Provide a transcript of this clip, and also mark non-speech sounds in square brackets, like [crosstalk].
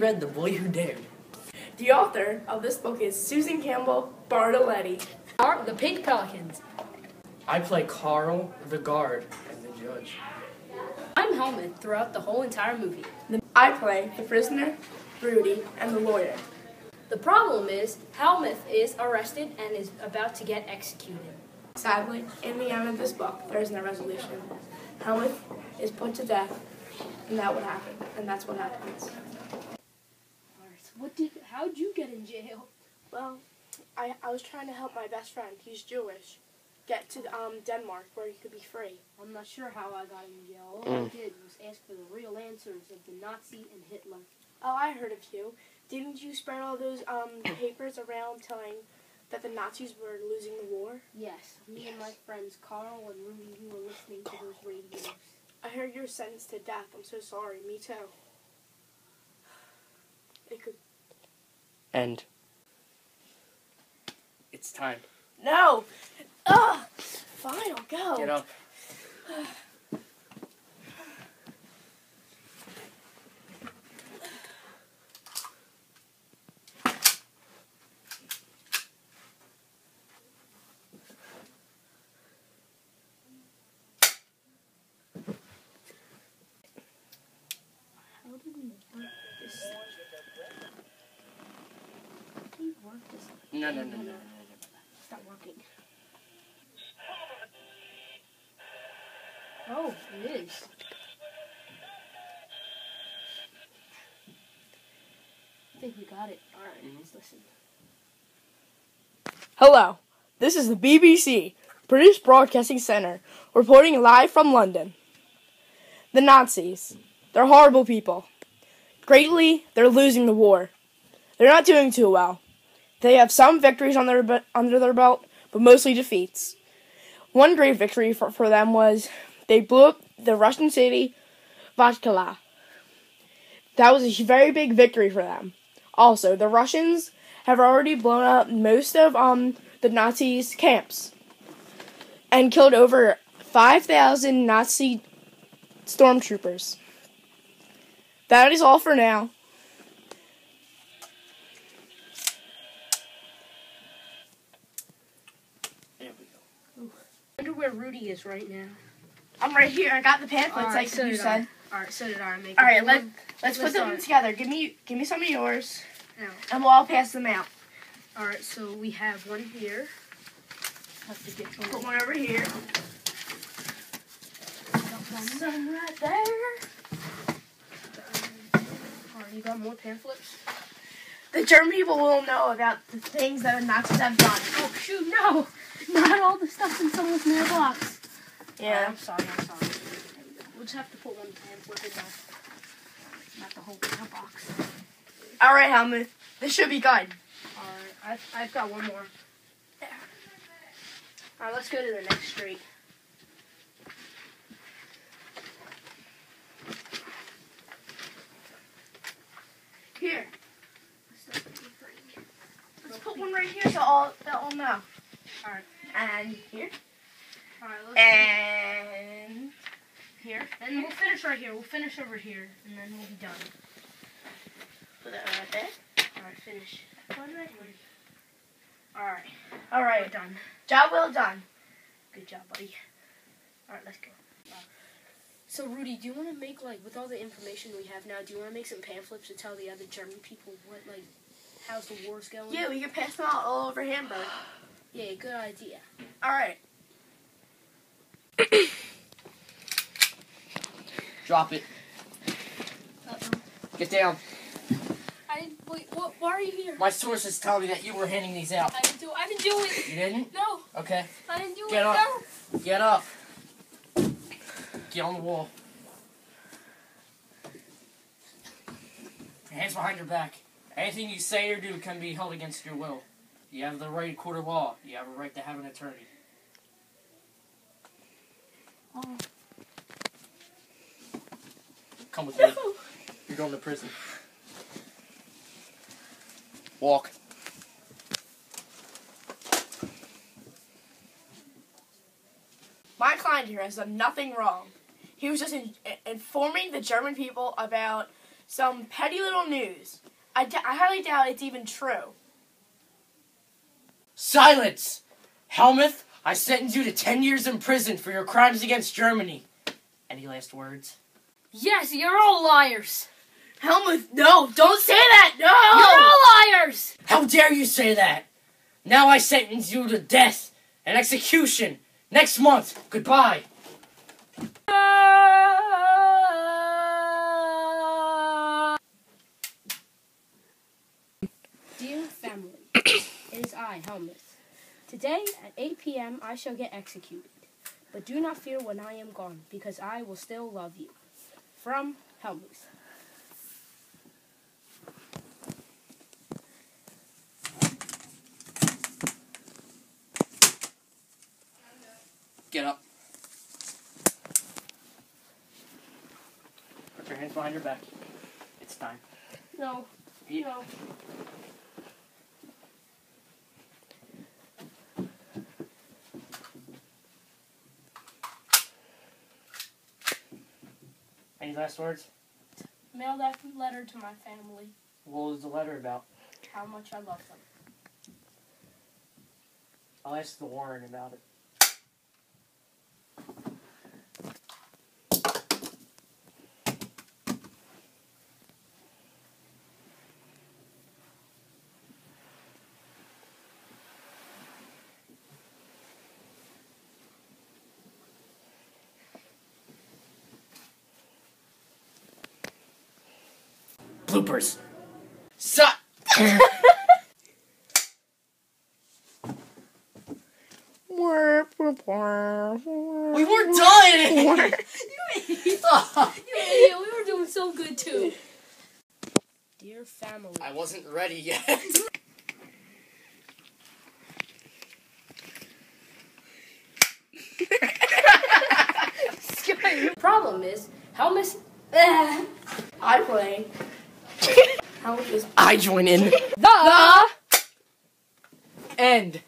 read The Boy Who Dared? The author of this book is Susan Campbell Bartoletti. Are the Pink Pelicans. I play Carl, the guard, and the judge. I'm Helmuth throughout the whole entire movie. I play the prisoner, Rudy, and the lawyer. The problem is, Helmuth is arrested and is about to get executed. Sadly, in the end of this book, there is no resolution. Helmuth is put to death, and that would happen, and that's what happens. What did? How'd you get in jail? Well, I, I was trying to help my best friend, he's Jewish, get to um, Denmark where he could be free. I'm not sure how I got in jail. All I did was ask for the real answers of the Nazi and Hitler. Oh, I heard of you. Didn't you spread all those um, [coughs] papers around telling that the Nazis were losing the war? Yes, me and my friends Carl and Rudy, we were listening to those radios. I heard you were sentenced to death. I'm so sorry. Me too. It could. And it's time. No! Ugh! Fine, I'll go. Get up. How did we work this? How did we work this? No, no, no, no, no. It's not working. Oh, it is. I think we got it. Alright, Mhm. let's listen. Hello. This is the BBC, British Broadcasting Centre, reporting live from London. The Nazis. They're horrible people. Greatly, they're losing the war. They're not doing too well. They have some victories on their under their belt, but mostly defeats. One great victory for, for them was they blew up the Russian city Vatkala. That was a very big victory for them. Also, the Russians have already blown up most of um the Nazis' camps and killed over 5,000 Nazi stormtroopers. That is all for now. Wonder where Rudy is right now. I'm right here. I got the pamphlets Alright, like so you said. Alright, so did I. Make All a let one. let's put them start. together. Give me give me some of yours, Now, and we'll all pass them out. Alright, so we have one here. Have to get Put one. one over here. Some right there. Alright, you got more pamphlets? The German people will know about the things that the Nazis have done. Oh shoot, no! Not all the stuff in someone's mailbox. Yeah. I'm sorry, I'm sorry. There we go. We'll just have to put one pamphlet in there. Not the whole mailbox. All right, Helmuth. This should be good. Alright, I've, I've got one more. Alright, let's go to the next street. Here. Let's put one right here so all they'll all know. Alright. And here. Alright, let's And here. And we'll finish right here. We'll finish over here, and then we'll be done. Put that right there. Alright, finish. Alright, All we're right. done. Job well done. Good job, buddy. Alright, let's go. So, Rudy, do you want to make, like, with all the information we have now, do you want to make some pamphlets to tell the other German people what, like, how's the war's going? Yeah, we can pass them out all over Hamburg. Yeah, good idea. All right. [coughs] Drop it. Uh-oh. Get down. I didn't, wait, what, why are you here? My sources tell me that you were handing these out. I didn't do I didn't do it. You didn't? No, Okay. I didn't do Get it. up. No. Get up. Get on the wall. Your hands behind your back. Anything you say or do can be held against your will. You have the right to court of law. You have a right to have an attorney. Come with me. You're going to prison. Walk. My client here has done nothing wrong. He was just in, informing the German people about some petty little news. I, d- I highly doubt it's even true. Silence! Helmuth, I sentence you to 10 years in prison for your crimes against Germany. Any last words? Yes, you're all liars. Helmuth, no, don't say that, No! You're all liars. How dare you say that? Now I sentence you to death and execution next month. Goodbye. Dear family, it is I, Helmuth. Today at 8 p.m. I shall get executed. But do not fear when I am gone, because I will still love you. From Helmuth. Get up. Put your hands behind your back. It's time. No, You- no. Last words? Mail that letter to my family. What was the letter about? How much I love them. I'll ask the Warren about it. Bloopers. So- we weren't done. [laughs] [laughs] You idiot, we were doing so good too. Dear family. I wasn't ready yet. [laughs] Problem is, Helmuth. Uh, I play. [laughs] I join in. the End.